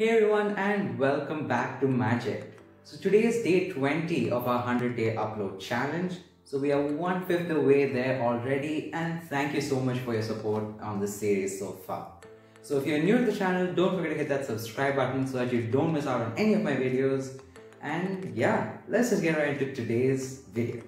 Hey everyone and welcome back to Magicked. So today is day 20 of our 100 day upload challenge. So we are one fifth the way there already and thank you so much for your support on this series so far. So if you're new to the channel, don't forget to hit that subscribe button so that you don't miss out on any of my videos. And yeah, let's just get right into today's video.